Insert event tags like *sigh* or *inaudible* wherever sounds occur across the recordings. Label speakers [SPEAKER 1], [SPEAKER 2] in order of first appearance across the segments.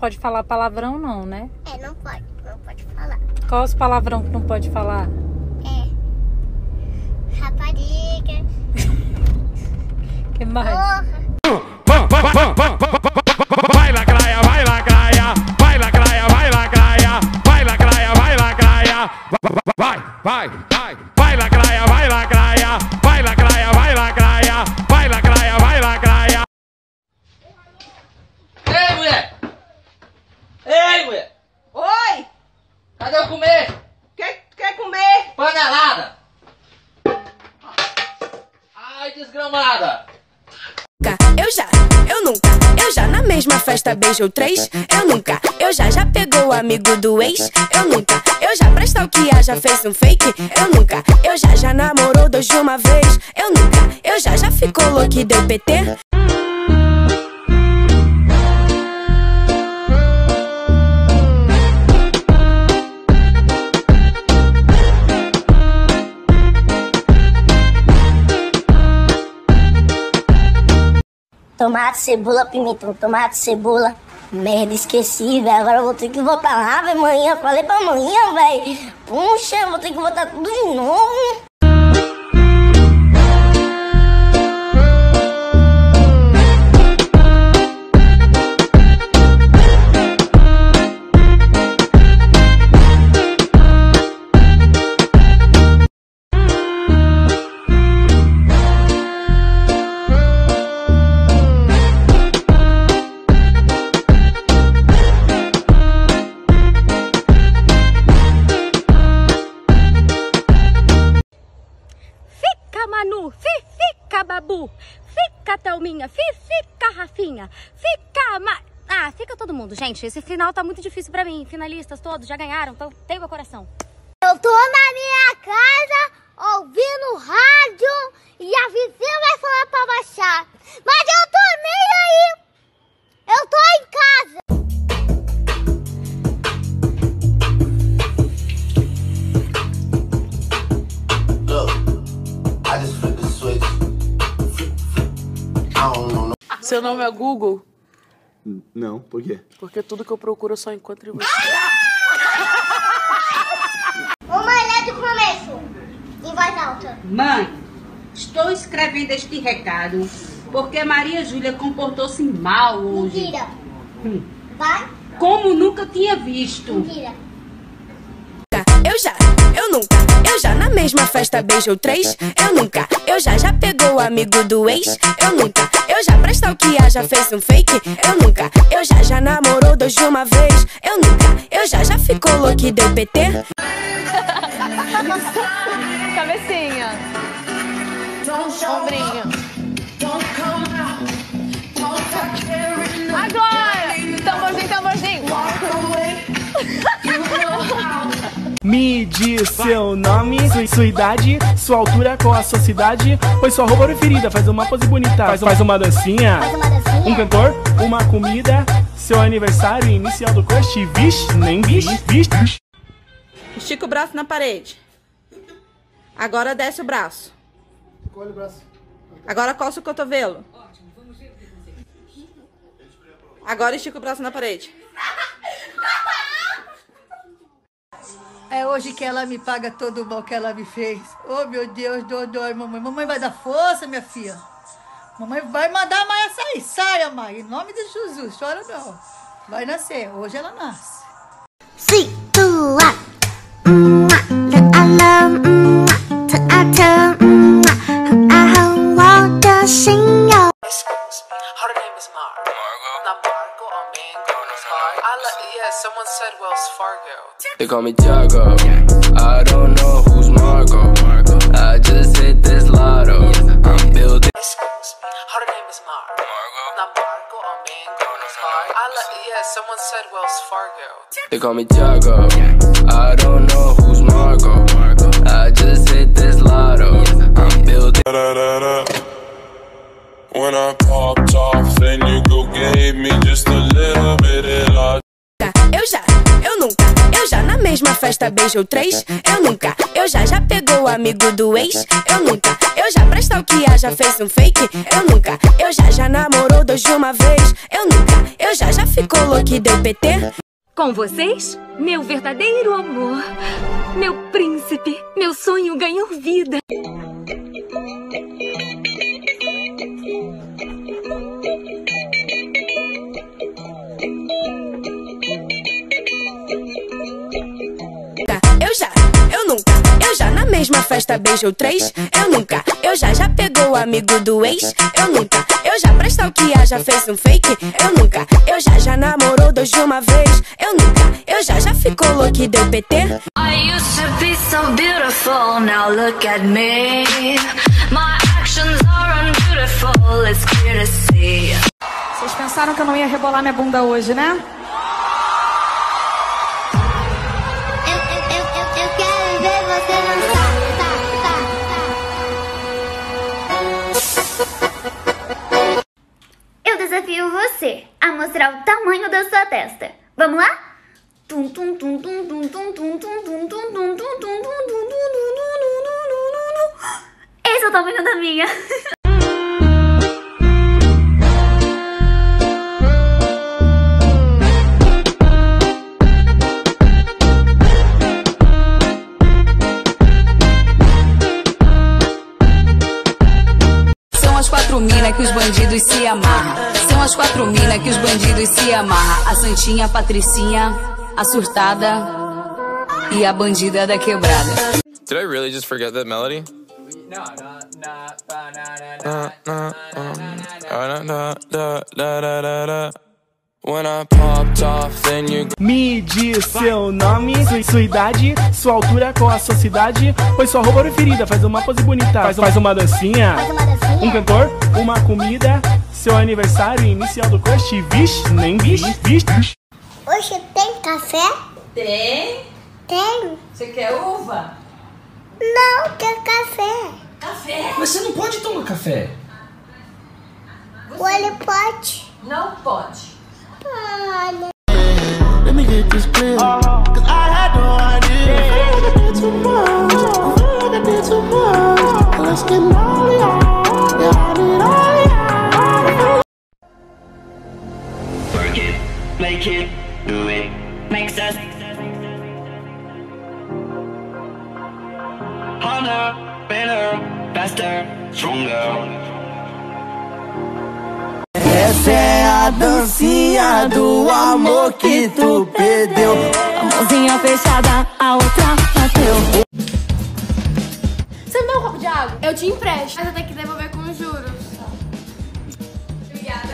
[SPEAKER 1] pode falar palavrão, não, né?
[SPEAKER 2] É, não pode, não pode falar.
[SPEAKER 1] Qual os palavrão que não pode falar?
[SPEAKER 2] É. Rapariga. *laughs*
[SPEAKER 1] que mais?
[SPEAKER 2] Porra.
[SPEAKER 3] Vai lacraia, vai lacraia, vai lacraia, vai lacraia, vai lacraia, vai lacraia, vai, vai, vai, vai lacraia, vai lacraia, vai
[SPEAKER 4] Cadê eu comer?
[SPEAKER 5] Quer, quer comer?
[SPEAKER 4] Panelada! Ai, desgramada!
[SPEAKER 6] Eu já, eu nunca, eu já na mesma festa beijou três. Eu nunca, eu já, já pegou o amigo do ex. Eu nunca, eu já pra stalkear, já fez um fake. Eu nunca, eu já, já namorou dois de uma vez. Eu nunca, eu já, já ficou louco e deu PT.
[SPEAKER 2] Tomate, cebola, pimentão, tomate, cebola. Merda, esqueci, velho. Agora eu vou ter que voltar lá, velho. Amanhã, falei pra amanhã, velho. Puxa, vou ter que voltar tudo de novo.
[SPEAKER 7] Esse final tá muito difícil pra mim. Finalistas todos já ganharam, então tem meu coração.
[SPEAKER 2] Eu tô na minha casa, ouvindo rádio, e a vizinha vai falar pra baixar. Mas eu tô nem aí. Eu tô em casa.
[SPEAKER 5] Seu nome é Google?
[SPEAKER 8] Não, por quê?
[SPEAKER 5] Porque tudo que eu procuro eu só encontro em você.
[SPEAKER 2] Vamos ler do começo, em voz alta.
[SPEAKER 9] Mãe, estou escrevendo este recado porque Maria Júlia comportou-se mal hoje.
[SPEAKER 2] Mentira.
[SPEAKER 9] Hum.
[SPEAKER 2] Vai,
[SPEAKER 9] Como nunca tinha visto.
[SPEAKER 2] mentira.
[SPEAKER 6] Eu já, eu nunca, eu já na mesma festa beijou três. Eu nunca, eu já, já pegou o amigo do ex. Eu nunca, eu já pra stalkear, já fez um fake. Eu nunca, eu já, já namorou dois de uma vez. Eu nunca, eu já, já ficou louco e deu PT. *laughs*
[SPEAKER 7] Cabecinha. Ombrinho. Agora! Tamborzinho, tamborzinho. *laughs* *laughs*
[SPEAKER 10] Me diz seu nome, sua, sua idade, sua altura, qual a sua cidade, pois sua roupa preferida, faz uma pose bonita, faz, faz uma dancinha,
[SPEAKER 2] Faz uma dancinha.
[SPEAKER 10] um cantor, uma comida, seu aniversário inicial do crush, vixe, nem vi, vixe.
[SPEAKER 5] Estica o braço na parede. Agora desce o braço.
[SPEAKER 8] O braço.
[SPEAKER 5] Agora coça o cotovelo. Agora estica o braço na parede. *laughs*
[SPEAKER 11] É hoje que ela me paga todo o mal que ela me fez. Oh, meu Deus, dodói, mamãe. Mamãe vai dar força, minha filha. Mamãe vai mandar a Maia sair. Saia, Maia. Em nome de Jesus. Chora não. Vai nascer. Hoje ela nasce.
[SPEAKER 2] Situa. I love.
[SPEAKER 5] Said Wells Fargo.
[SPEAKER 12] They call me Tiago. I don't know who's Marco. I just hit this lotto. I'm building.
[SPEAKER 5] Excuse me, Her name is Mar. Not Marco or Mango. I like, yeah, someone said Wells Fargo.
[SPEAKER 12] They call me Tiago. I don't know who's Marco. I just hit this lotto. I'm building.
[SPEAKER 13] When I popped off, then you go gave me just a little bit of love.
[SPEAKER 6] Eu já, eu nunca, eu já na mesma festa beijou três, eu nunca, eu já já pegou o amigo do ex, eu nunca, eu já pra stalkear já fez um fake, eu nunca, eu já já namorou dois de uma vez, eu nunca, eu já já ficou louco e deu PT.
[SPEAKER 13] Com vocês, meu verdadeiro amor, meu príncipe, meu sonho ganhou vida.
[SPEAKER 6] Eu já, eu nunca, eu já na mesma festa beijou três, eu nunca, eu já já pegou o amigo do ex, eu nunca, eu já pra stalkear já fez um fake, eu nunca, eu já já namorou dois de uma vez, eu nunca, eu já já ficou louco e deu PT.
[SPEAKER 14] I used to be so beautiful, now look at me. My actions are unbeautiful, it's clear to see.
[SPEAKER 15] Vocês pensaram que eu não ia rebolar minha bunda hoje, né?
[SPEAKER 2] Desafio você a mostrar o tamanho da sua testa. Vamos lá? Tum tum tum tum tum tum tum tum tum tum tum tum tum tum tum tum Esse é o tamanho da minha.
[SPEAKER 16] São as quatro minas que os bandidos se amarram. São as quatro minas que os bandidos se amarram. A Santinha, a Patricinha, a surtada e a bandida da quebrada.
[SPEAKER 12] Did I really just forget that melody?
[SPEAKER 5] No, no, no,
[SPEAKER 10] Me diz seu nome, sua, sua idade, sua altura, qual a sua cidade, pois sua roupa preferida, faz uma pose bonita, faz, faz uma dancinha, um cantor, uma comida, seu aniversário inicial do crush, vixe, nem vixe, vixe.
[SPEAKER 2] Hoje tem café?
[SPEAKER 17] Tem?
[SPEAKER 2] Tem.
[SPEAKER 17] Você quer uva?
[SPEAKER 2] Não, quer café.
[SPEAKER 17] Café?
[SPEAKER 18] Mas você não pode tomar café.
[SPEAKER 2] Ou ele pode?
[SPEAKER 17] Não. Pode.
[SPEAKER 19] it
[SPEAKER 20] is clear. A dancinha do amor que tu perdeu.
[SPEAKER 14] A mãozinha fechada, a outra bateu.
[SPEAKER 21] Você me dá um copo de água? Eu te empresto. Mas eu tenho que devolver com juros. Obrigada.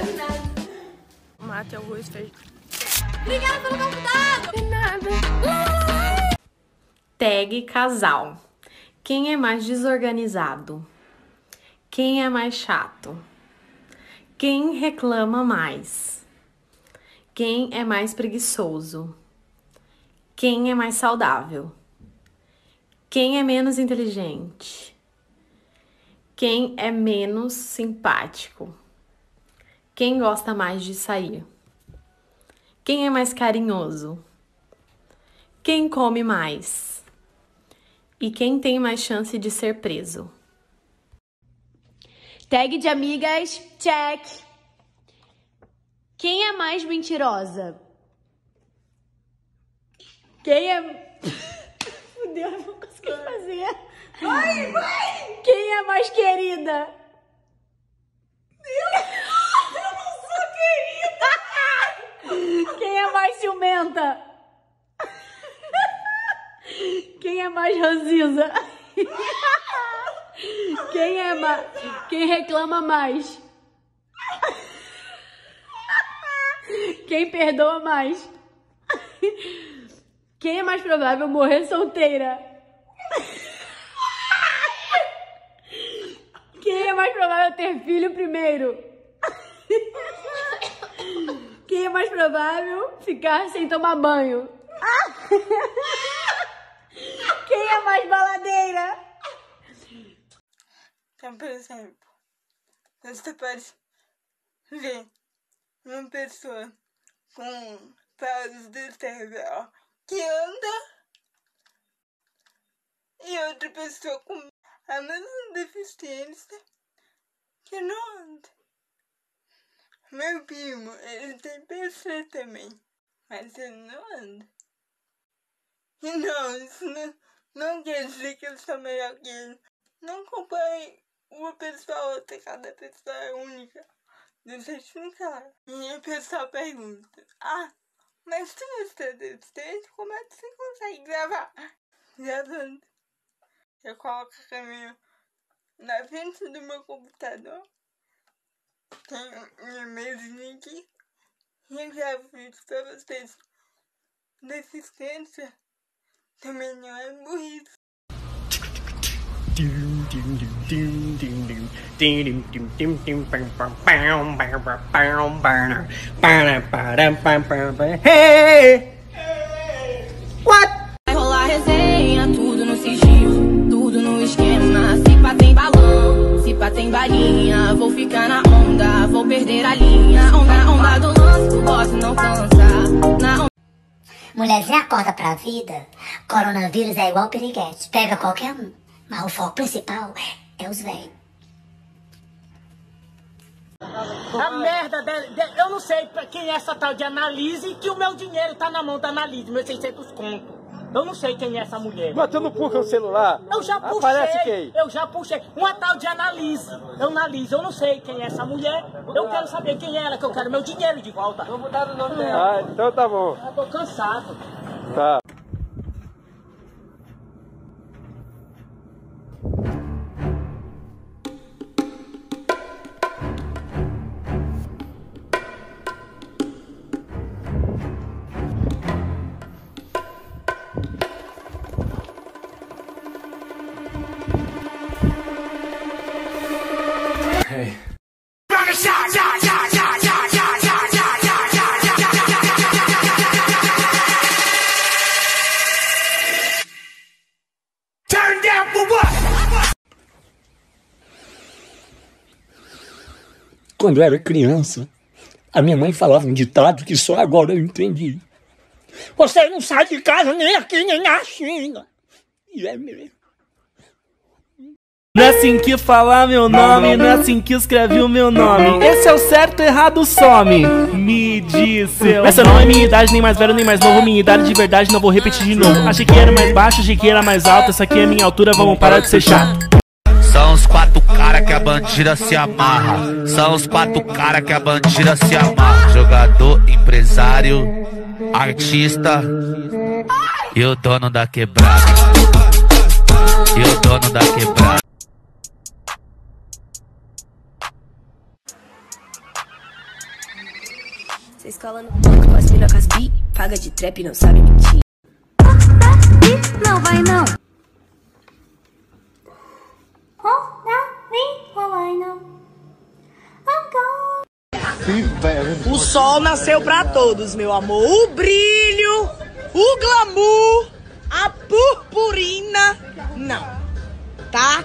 [SPEAKER 22] Mate arroz, feijão.
[SPEAKER 21] Obrigada pelo copo d'água.
[SPEAKER 22] De nada.
[SPEAKER 23] Tag casal. Quem é mais desorganizado? Quem é mais chato? Quem reclama mais? Quem é mais preguiçoso? Quem é mais saudável? Quem é menos inteligente? Quem é menos simpático? Quem gosta mais de sair? Quem é mais carinhoso? Quem come mais? E quem tem mais chance de ser preso?
[SPEAKER 24] Tag de amigas, check. Quem é mais mentirosa? Quem é. *laughs* Fudeu, eu não consegui fazer.
[SPEAKER 21] Vai, vai!
[SPEAKER 24] Quem é mais querida?
[SPEAKER 21] Eu não sou querida!
[SPEAKER 24] Quem é mais ciumenta? Quem é mais ranziza? *laughs* Quem é mais. Quem reclama mais? Quem perdoa mais? Quem é mais provável morrer solteira? Quem é mais provável ter filho primeiro? Quem é mais provável ficar sem tomar banho? Quem é mais baladeira?
[SPEAKER 22] Então, por exemplo, você pode ver uma pessoa com
[SPEAKER 25] fase do cérebro que anda e outra pessoa com a mesma deficiência que não anda. Meu primo, ele tem PC também, mas ele não anda. E não, isso não, não quer dizer que eu sou melhor que ele. Não acompanhe uma pessoa cada pessoa é única. Deixa eu explicar. E a pessoa pergunta, ah, mas não está deficiente, como é que você consegue gravar? Gravando. Eu coloco a câmera na frente do meu computador. Tem mesinha aqui. E eu gravo vídeo pra vocês. Deficiência também não é burrice.
[SPEAKER 26] Hey! What?
[SPEAKER 27] Vai rolar resenha, tudo no sigilo, tudo no esquema. Se pá tem balão, se pá tem balinha. Vou ficar na onda, vou perder a linha. Onda, onda do lance, o boss não cansa. Na onda.
[SPEAKER 18] Mulherzinha acorda pra vida, coronavírus é igual piriguete, pega qualquer um. Mas o foco principal é os velhos.
[SPEAKER 26] A merda dela, de- eu não sei pra quem é essa tal de Analise que o meu dinheiro tá na mão da Analise, meus 600 conto. Eu não sei quem é essa mulher.
[SPEAKER 28] Mas tu não puxa o celular?
[SPEAKER 26] Eu já puxei.
[SPEAKER 28] Aparece quem?
[SPEAKER 26] Eu já puxei. Uma tal de Analise. Eu analiso, eu não sei quem é essa mulher. Eu quero saber quem é ela, que eu quero meu dinheiro de volta. Vou mudar o nome
[SPEAKER 28] Ah, então tá bom.
[SPEAKER 26] Eu tô cansado.
[SPEAKER 28] Tá.
[SPEAKER 29] Quando eu era criança, a minha mãe falava um ditado que só agora eu entendi. Você não sai de casa nem aqui nem na China. E é mesmo.
[SPEAKER 10] Não é assim que fala meu nome, não é assim que escreve o meu nome. Esse é o certo, errado some. Me disse. Essa não é minha idade, nem mais velho, nem mais novo. Minha idade de verdade, não vou repetir de novo. Achei que era mais baixo, achei que era mais alto. Essa aqui é minha altura, vamos parar de ser chato.
[SPEAKER 30] São os quatro cara que a bandida se amarra. São os quatro cara que a bandida se amarra. Jogador, empresário, artista e o dono da quebrada. E o dono da quebrada.
[SPEAKER 31] Colam no banco, com as bi, paga de trap não sabe mentir.
[SPEAKER 32] Não vai não.
[SPEAKER 5] O sol nasceu pra todos, meu amor. O brilho, o glamour, a purpurina, não. Tá?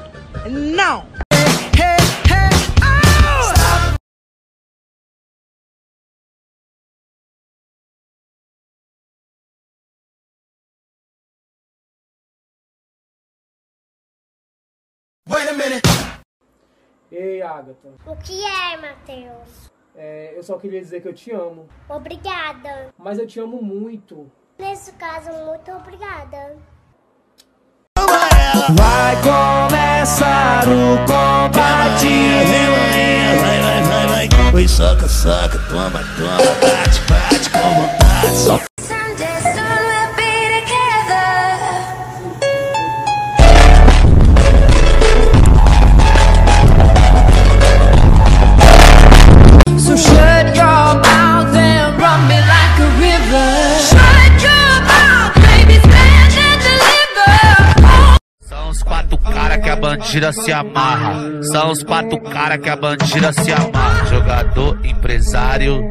[SPEAKER 5] Não.
[SPEAKER 10] Ei, Agatha.
[SPEAKER 2] O que é, Matheus?
[SPEAKER 10] É, eu só queria dizer que eu te amo.
[SPEAKER 2] Obrigada.
[SPEAKER 10] Mas eu te amo muito.
[SPEAKER 2] Nesse caso, muito obrigada.
[SPEAKER 8] Vai começar o combate. Vai, vai, vai, vai. Oi, soca, soca, toma, toma, bate, bate com vontade.
[SPEAKER 30] Bandida se amarra. São os quatro cara que a bandida se amarra. Jogador, empresário,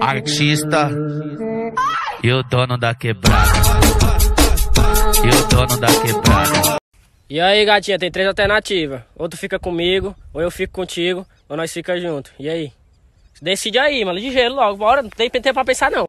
[SPEAKER 30] artista e o dono da quebrada. E o dono da quebrada.
[SPEAKER 24] E aí, gatinha, tem três alternativas. Ou tu fica comigo, ou eu fico contigo, ou nós fica junto. E aí? Decide aí, mano, ligeiro logo, bora. Não tem tempo pra pensar, não.